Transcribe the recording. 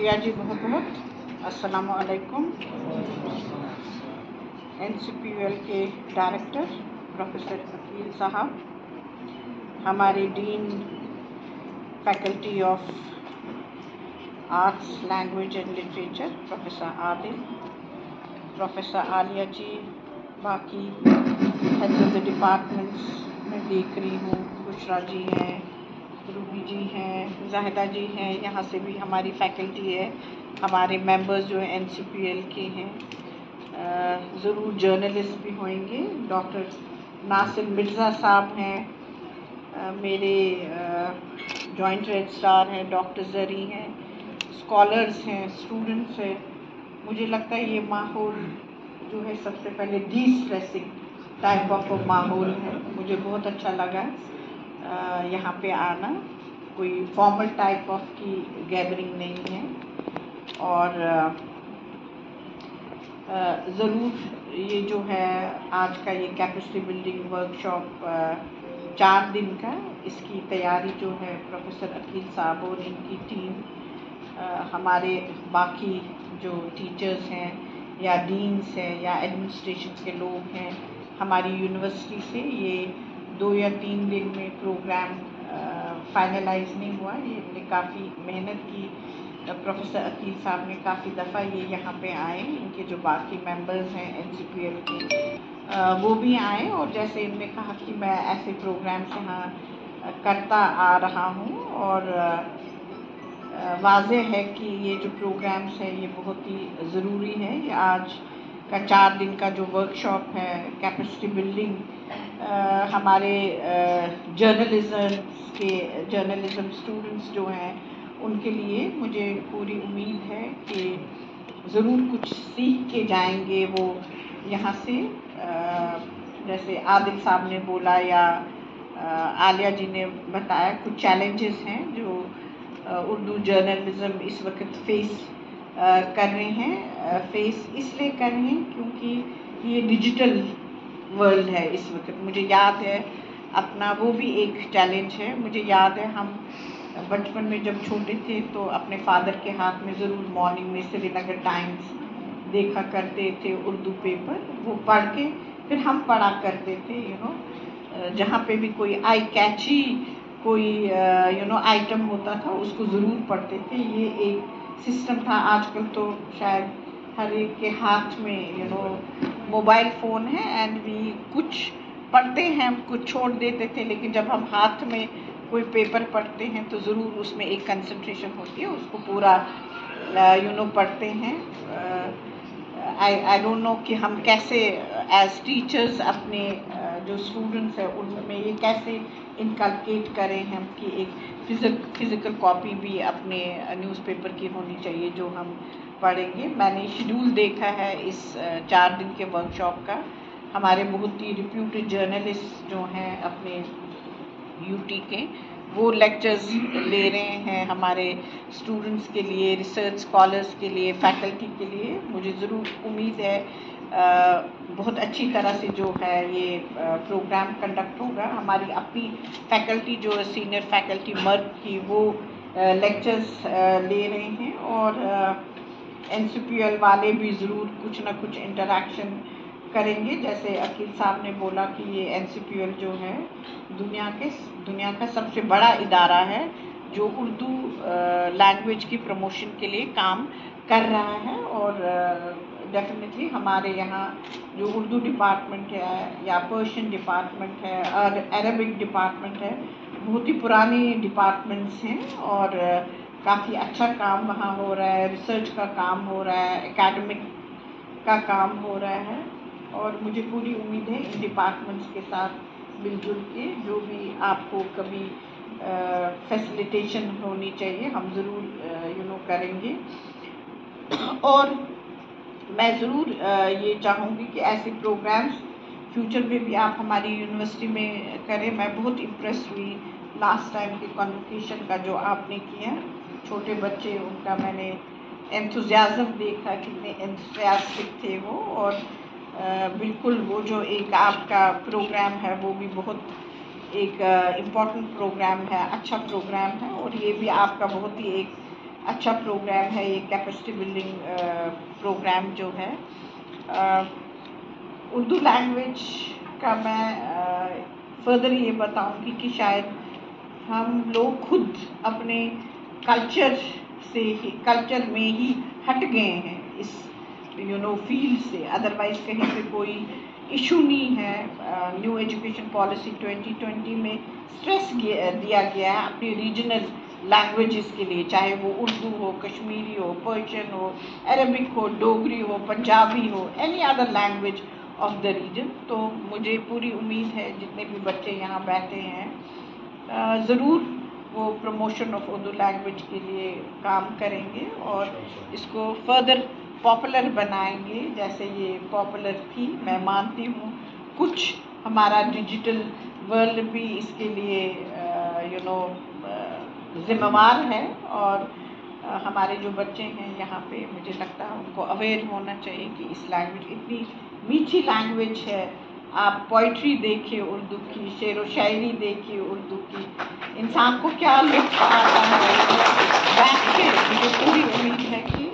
शुक्रिया जी बहुत बहुत असलकुम एन के डायरेक्टर प्रोफेसर वकील साहब हमारे dean faculty of arts language and literature professor Adil professor Aliya ji बाकी हेड ऑफ़ द डिपार्टमेंट्स मैं देख रही हूँ। बुशरा जी हैं। रूबी जी हैं, जाहिदा जी हैं, यहाँ से भी हमारी फैकल्टी है, हमारे मेंबर्स जो हैं एनसीपीएल के हैं। ज़रूर जर्नलिस्ट भी होंगे, डॉक्टर नासिर मिर्ज़ा साहब हैं मेरे जॉइंट रजिस्ट्रार हैं, डॉक्टर जरी हैं स्कॉलर्स हैं स्टूडेंट्स हैं। मुझे लगता है ये माहौल जो है सबसे पहले डी स्ट्रेसिंग टाइप ऑफ़ माहौल है। मुझे बहुत अच्छा लगा। यहाँ पे आना। कोई फॉर्मल टाइप ऑफ़ की गैदरिंग नहीं है। और ज़रूर ये जो है आज का ये कैपेसिटी बिल्डिंग वर्कशॉप चार दिन का। इसकी तैयारी जो है प्रोफेसर अकील साहब और इनकी टीम हमारे बाकी जो टीचर्स हैं या डीन्स हैं या एडमिनिस्ट्रेशन के लोग हैं, हमारी यूनिवर्सिटी से ये दो या तीन दिन में प्रोग्राम फाइनलाइज नहीं हुआ। ये इनने काफ़ी मेहनत की। प्रोफेसर अकील साहब ने काफ़ी दफ़ा ये यहाँ पे आए। इनके जो बाकी मेंबर्स हैं एनसीपीएल के वो भी आए और जैसे इनने कहा कि मैं ऐसे प्रोग्राम्स यहाँ करता आ रहा हूँ और वाज है कि ये जो प्रोग्राम्स हैं, ये बहुत ही ज़रूरी है। आज का चार दिन का जो वर्कशॉप है कैपेसिटी बिल्डिंग हमारे जर्नलिज्म के जर्नलिज्म स्टूडेंट्स जो हैं उनके लिए मुझे पूरी उम्मीद है कि ज़रूर कुछ सीख के जाएँगे वो यहाँ से। आ, जैसे आदिल साहब ने बोला या आलिया जी ने बताया कुछ चैलेंजेस हैं जो उर्दू जर्नलिज्म इस वक्त फेस कर रहे हैं। फेस इसलिए कर रहे हैं क्योंकि ये डिजिटल वर्ल्ड है इस वक्त। मुझे याद है अपना, वो भी एक चैलेंज है। मुझे याद है हम बचपन में जब छोटे थे तो अपने फादर के हाथ में ज़रूर मॉर्निंग में श्रीनगर टाइम्स देखा करते थे उर्दू पेपर वो पढ़ के फिर हम पढ़ा करते थे यू नो जहाँ पे भी कोई आई कैची कोई यू नो आइटम होता था, उसको ज़रूर पढ़ते थे। ये एक सिस्टम था। आजकल तो शायद हर एक के हाथ में यू नो मोबाइल फ़ोन है एंड वी कुछ पढ़ते हैं, हम कुछ छोड़ देते थे, लेकिन जब हम हाथ में कोई पेपर पढ़ते हैं तो ज़रूर उसमें एक कंसंट्रेशन होती है, उसको पूरा यू नो पढ़ते हैं। आई आई डोंट नो कि हम कैसे एज टीचर्स अपने जो स्टूडेंट्स हैं, उनमें ये कैसे इनकलकेट करें हम कि एक फिजिक फ़िज़िकल कॉपी भी अपने न्यूज़पेपर की होनी चाहिए, जो हम पढ़ेंगे। मैंने शेड्यूल देखा है इस चार दिन के वर्कशॉप का। हमारे बहुत ही रिप्यूटेड जर्नलिस्ट जो हैं अपने यूटी के, वो लेक्चर्स ले रहे हैं हमारे स्टूडेंट्स के लिए रिसर्च स्कॉलर्स के लिए फैकल्टी के लिए। मुझे ज़रूर उम्मीद है बहुत अच्छी तरह से जो है ये प्रोग्राम कंडक्ट होगा। हमारी अपनी फैकल्टी जो है सीनियर फैकल्टी मर्द की, वो लेक्चर्स ले रहे हैं। और एनसीपीएल वाले भी ज़रूर कुछ ना कुछ इंटरेक्शन करेंगे। जैसे अकील साहब ने बोला कि ये एनसीपीएल जो है, दुनिया के दुनिया का सबसे बड़ा इदारा है, जो उर्दू लैंग्वेज की प्रमोशन के लिए काम कर रहा है और डेफिनेटली हमारे यहाँ जो उर्दू डिपार्टमेंट है या पर्शियन डिपार्टमेंट है और अरबिक डिपार्टमेंट है, बहुत ही पुरानी डिपार्टमेंट्स हैं और काफ़ी अच्छा काम वहाँ हो रहा है रिसर्च का काम हो रहा है एकेडमिक का काम हो रहा है और मुझे पूरी उम्मीद है इन डिपार्टमेंट्स के साथ मिलजुल के जो भी आपको कभी फैसिलिटेशन होनी चाहिए, हम ज़रूर यू नो करेंगे। और मैं ज़रूर ये चाहूँगी कि ऐसे प्रोग्राम्स फ्यूचर में भी आप हमारी यूनिवर्सिटी में करें। मैं बहुत इम्प्रेस हुई लास्ट टाइम के कॉन्वोकेशन का जो आपने किया, छोटे बच्चे, उनका मैंने एंथुजियाज़म देखा कितने एंथुजियास्टिक थे वो और बिल्कुल वो जो एक आपका प्रोग्राम है, वो भी बहुत एक इंपॉर्टेंट प्रोग्राम है अच्छा प्रोग्राम है और ये भी आपका बहुत ही एक अच्छा प्रोग्राम है, ये कैपेसिटी बिल्डिंग प्रोग्राम जो है। उर्दू लैंग्वेज का मैं फर्दर ये बताऊँगी कि शायद हम लोग खुद अपने कल्चर से ही कल्चर में ही हट गए हैं इस यू नो फ़ील्ड से। अदरवाइज़ कहीं पे कोई इशू नहीं है। न्यू एजुकेशन पॉलिसी 2020 में स्ट्रेस दिया गया है अपनी रीजनल लैंग्वेजेस के लिए, चाहे वो उर्दू हो, कश्मीरी हो पर्शियन हो अरबिक हो, डोगरी हो, पंजाबी हो any other language of the region तो मुझे पूरी उम्मीद है जितने भी बच्चे यहाँ बैठे हैं ज़रूर वो प्रमोशन ऑफ़ उर्दू लैंग्वेज के लिए काम करेंगे और इसको फर्दर पॉपुलर बनाएँगे जैसे ये पॉपुलर थी मैं मानती हूँ। कुछ हमारा डिजिटल वर्ल्ड भी इसके लिए यू नो जिम्मेवार है और हमारे जो बच्चे हैं यहाँ पे मुझे लगता है उनको अवेयर होना चाहिए कि इस लैंग्वेज इतनी मीठी लैंग्वेज है। आप पोइट्री देखिए, उर्दू की, शेर व शायरी देखिए, उर्दू की। इंसान को क्या लुत्फ आता है? बैठ के, मुझे पूरी उम्मीद है कि